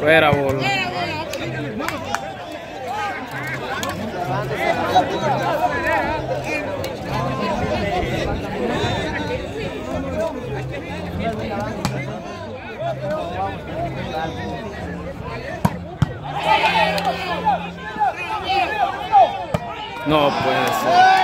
Fuera. No puede.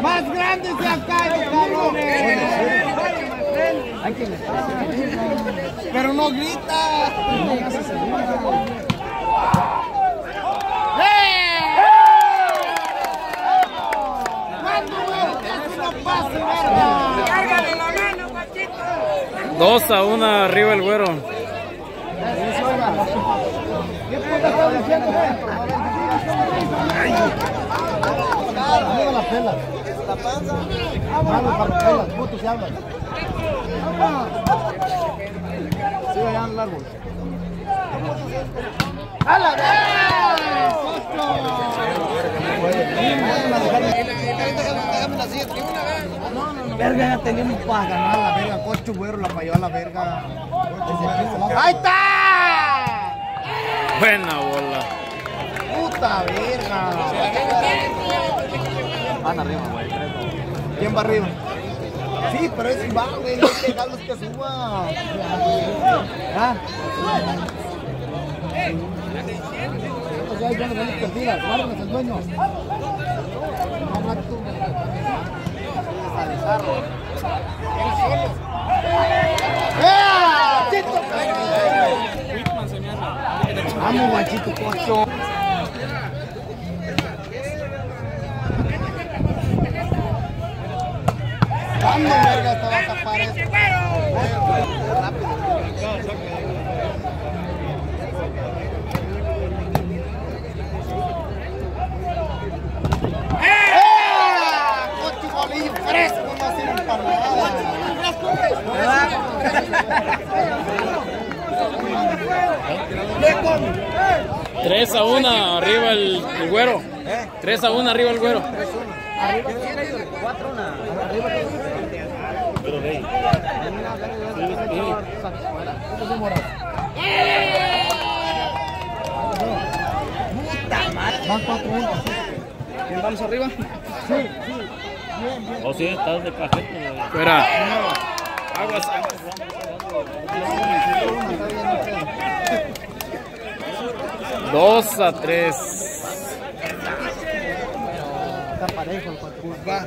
Más grande se acá, cabrones. Pero no grita. ¡Eh! ¿Cuándo, güey? Que así no pase, verga. Cárgale la mano, 2 a 1 arriba el güero. Amigo la pela. La panza. Vamos, para pelas, putos se hablan. Sí, allá en el árbol. ¡A la Verga, ya teníamos para ganar la verga. Cocho güero la falló a la verga. ¡Ahí está! Buena bola. ¡Puta verga! Van arriba, güey. ¿Quién va arriba? Sí, pero es va, güey. No hay que dejarlos que suba. ¿Ah? O sea, ya no van perdidas. Guárdalas el dueño. Habla tú. ¡Eh! ¡Chito! Vamos, guachito, cocho. ¿Cuándo, verga, esta va a. Cocho bolillo fresco, no sirve para nada. 3 a 1 arriba el, el güero. 3 a 1 arriba el güero. Van cuatro uno. ¿Quién vamos arriba? Sí, O si estás de cajete. Fuera. Aguas. 2 a 3. Está parejo el cuatro. Va.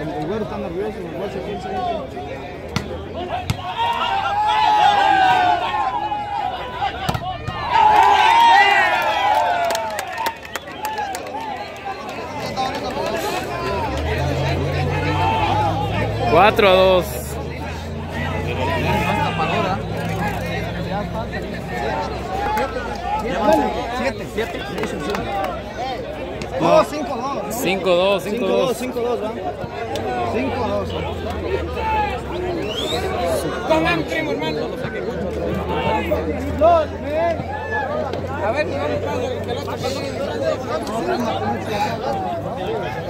El, el güero está nervioso, el güero se piensa. Cuatro a 2. Siete, siete. No, cinco, dos. 5 2, 5 Cinco, dos, 2. cinco, dos, ¿va? Cinco, dos. Pongan primo, hermano. A ver, vamos para que el otro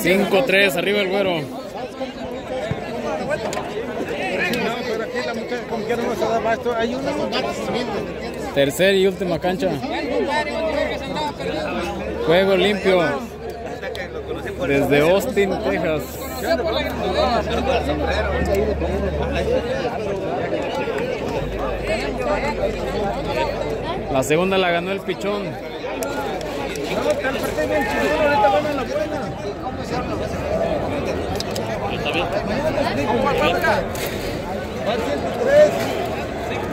Cinco, tres, arriba el güero. Tercer y última cancha. Juego limpio. Desde Austin, Texas. La segunda la ganó el pichón.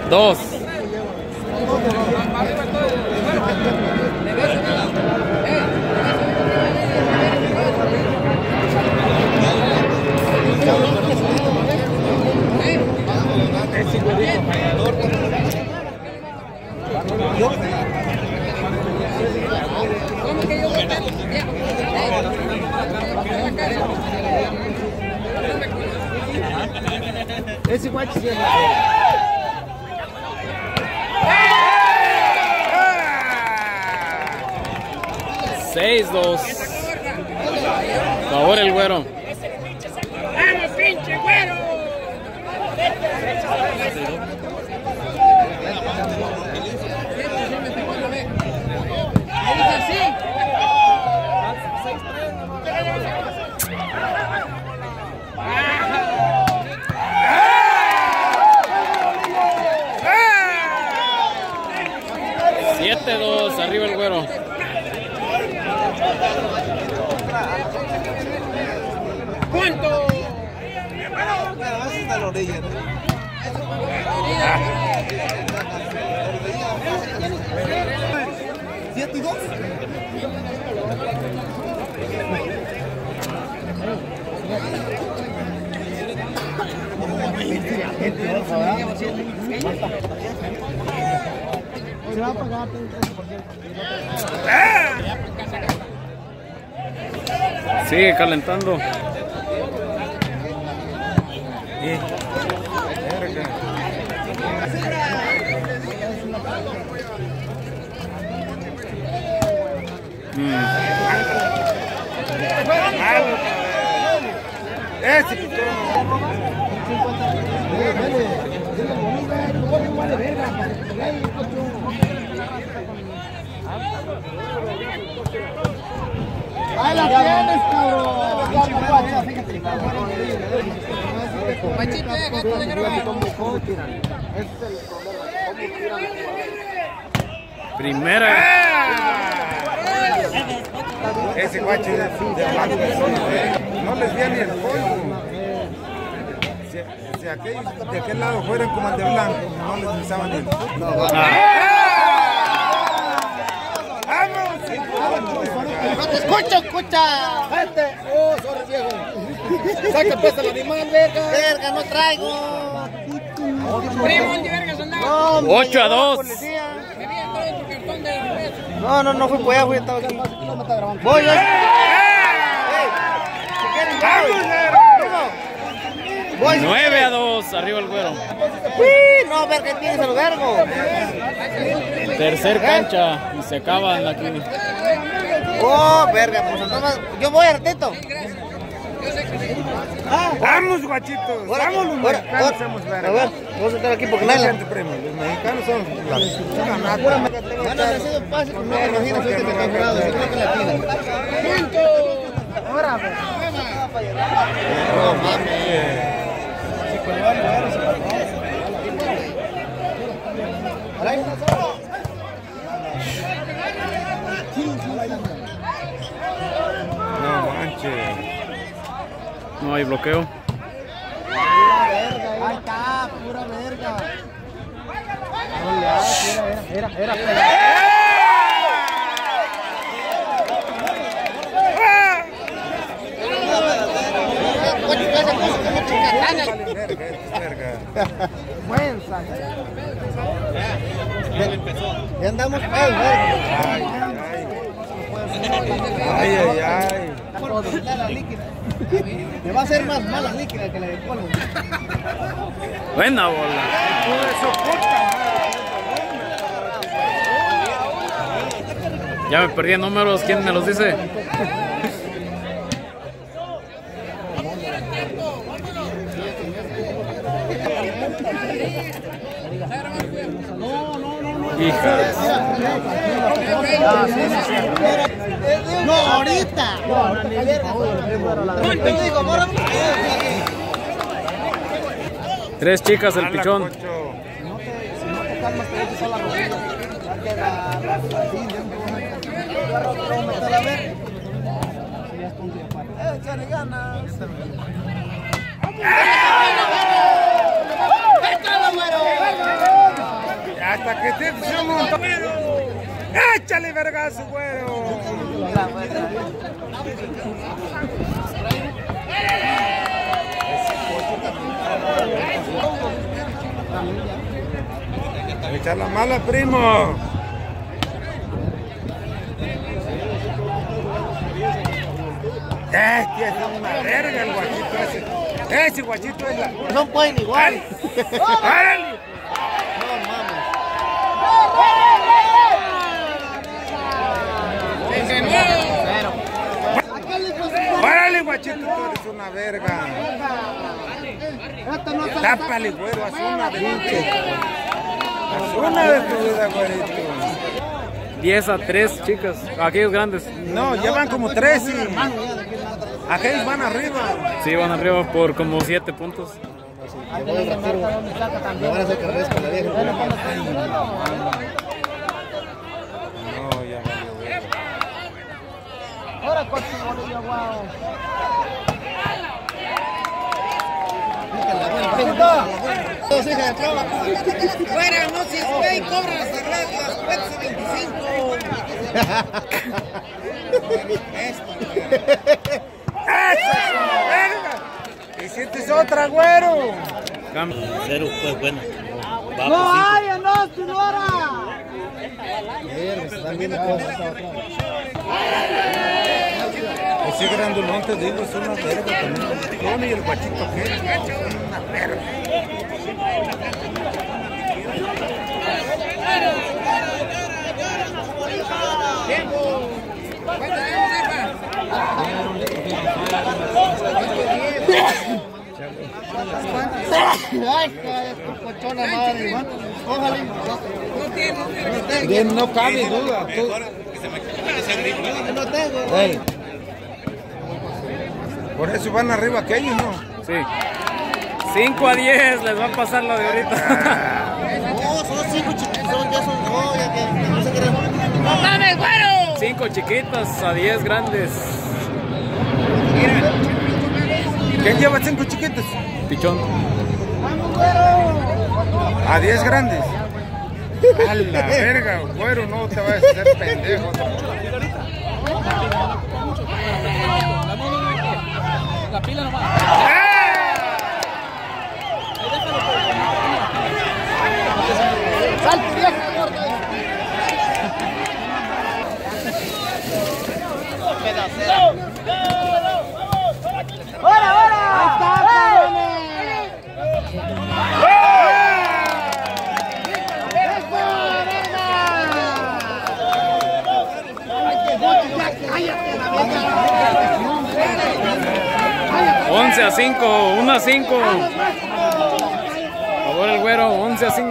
Dos. Esse pode ser. Seis, dos. Favor el güero. ¡Vamos, pinche güero! Arriba el güero. ¿Cuánto? ¿Siete y dos? Se va a pagar Sigue calentando. ¡Ahí la tienes, cabrón! Fíjate. Machito, gato de grabar. Primera. Ese guache de, de blanco no les viene ni el polvo. Si, si aquellos de aquel lado fueran como el de blanco, no les pisaban el polvo. ¡Escucha, escucha! ¡Gente! ¡Oh, sorry, viejo! ¡Saca pues el animal, verga! ¡Verga, no traigo! Primo. No, hombre, Ocho a dos. policía. Me había entrado tu cartón de regreso. No, no, no fui por allá, fui, estaba aquí. Voy, quieren, voy. Voy. si Nueve quieren. a dos. Arriba el güero. Uy, no, verga, tienes el vergo. Tercer cancha. Y se acaban aquí. Oh, verga, pues entonces, yo voy, Artito. Vamos, guachitos, Ahora, vamos los ahora, mexicanos A ver, vamos a estar aquí porque nadie Los mexicanos sido fácil, no me imagino que te jurado, yo creo que la tiene. Ahora. No mames. No No hay bloqueo. Pura verga, Ahí está, pura verga. Era, era, era, Buen Ay, ay, ay la líquida. Me va a hacer más mala líquida que la de polvo. Buena bola. Ya me perdí en números. ¿Quién me los dice? Hijas. No, ahorita. Te digo, morra. Tres chicas el pichón. Si no te calmas, te echas a la rodilla. Ya que agarras así, ya no. Hasta que te. ¡Échale vergazo, güero! Echar la mala, primo. Este es una verga el guachito ese. Ese guachito es la. No pueden igual. ¡Árale! No mames. ¡Órale, guachito! Tú eres una verga. Tápale, güero, haz una de pinche. Haz una de tu vida, güerito. 10 a 3 chicas. Aquellos grandes. No, llevan como tres y. Aquellos van arriba. Sí, van arriba por como 7 puntos. Me van a hacer carreras con la vieja. Ahora bolillo, guau. De trova. Fuera, no seas güey, cobra las arreglas, cuesta 25. ¡Esa es una verga! ¿Y sientes otra, güero? Cero, pues bueno. ¡No haya, no, señora! Ese grandulón te digo es una verga también. Tony y el guachito que es una verga. ¡Ay, joder, tu cochona madre! Ojalá. De- No cabe duda. tú- No tengo. Ey. Por eso van arriba aquellos, ¿no? Sí. 5 a 10 les va a pasar lo de ahorita. No, son cinco chiquitos, son ya son. No, ya que. No se crean. 5 chiquitas a 10 grandes. ¿Quién lleva cinco chiquitos? Pichón. A 10 grandes. A la verga, güero, no te vayas a hacer pendejo. La pila nomás. ¡Salte, vieja gorda! ¡Ahora, ahora! ¡Ahí está, ¡Cállate! 11 a 5, 1 a 5. Favor el güero, 11 a 5. ¡Ay, por Dios! ¡Cállate, por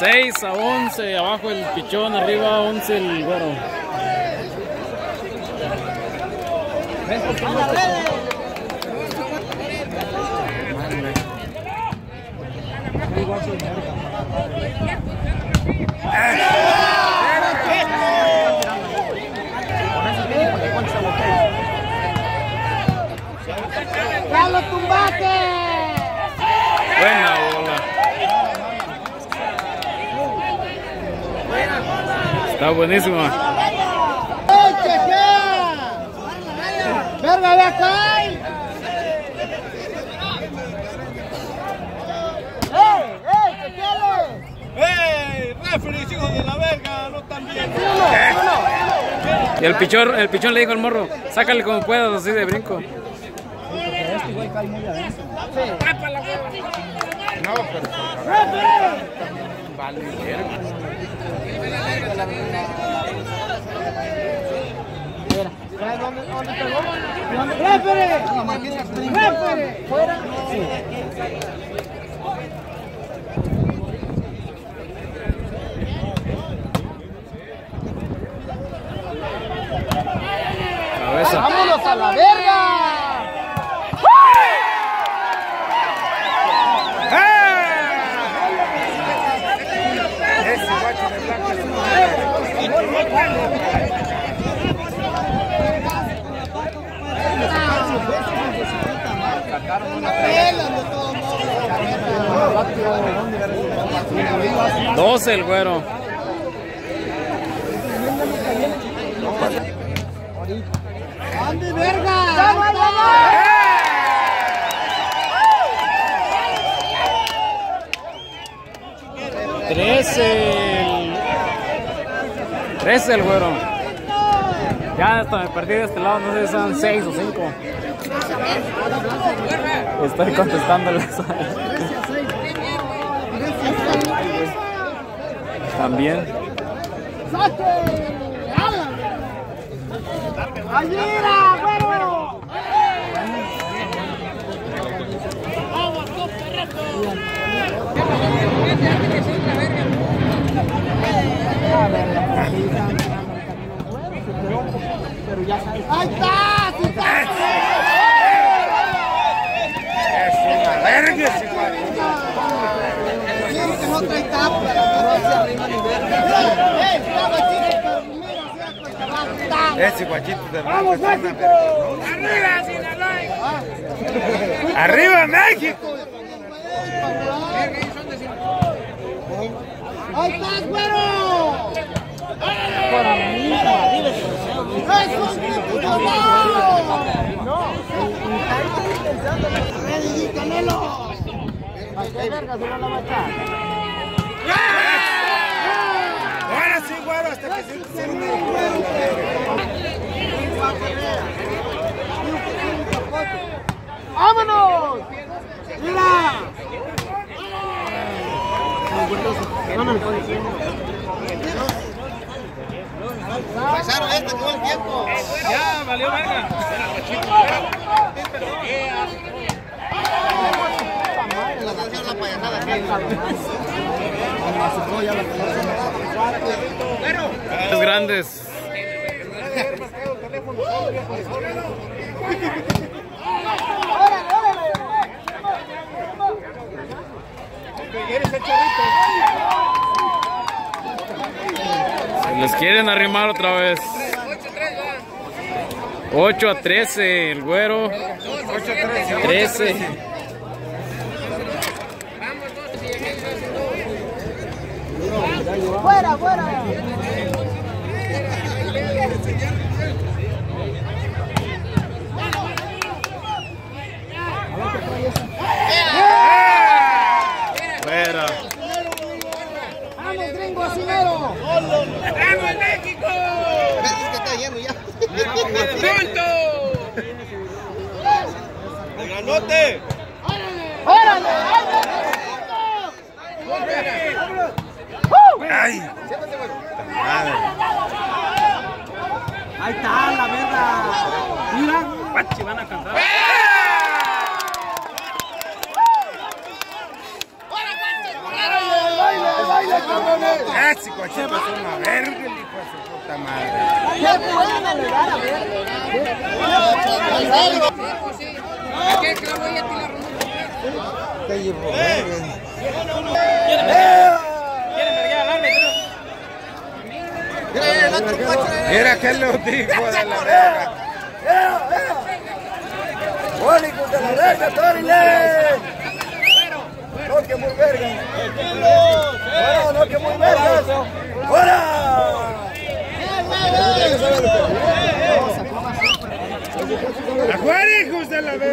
Seis a 11, abajo el pichón, arriba 11 el güero. ¡Ya lo! Buena bola. Está buenísima. ¡Verga, ve acá! ¡Ey, ey, chequeale! ¡Ey! ¡Referees, hijos de la verga! ¡No están bien! Y el pichón, el pichón le dijo al morro, sácale como puedas así de brinco. No, pero ¿Sabes dónde, dónde pegó? ¡Refere! ¡Refere! ¡Fuera! ¡Vámonos a la verga! 12 el güero. ¡Ande, verga! Trece. Trece el güero. Ya hasta me perdí de este lado, no sé si son seis o cinco. Estoy contestándoles. También. ¡Saque! ¡Ayuda, güero! ¡Ahí está! ¡Sí está! Es una verga ese guacho. Quiero que no trae tapa, no se arrima ni verga. ¡Ey! ¡Está guachito, pero mira, sea cuesta abajo! Ese de blanco es una verga. ¡Arriba México! ¡Ahí estás, güero! ¡Eso es mi puto ¡No! ¡Ready, Canelo! ¿A qué verga se van a matar? Ahora sí, güero, hasta que se ¡Vámonos! ¡Mira! Pasaron este todo el tiempo. Ya, valió verga. La canción La Payasada. Los grandes les quieren arrimar otra vez. 8 a 13, el güero. 8 a 13. 13. Mira que lo dijo de la verga. ¡Órale, hijos de la verga, tórenle! ¡No, que muy verga! ¡Ahora, no, que muy vergas! ¡Ahora! ¡Afuera, hijos de la verga!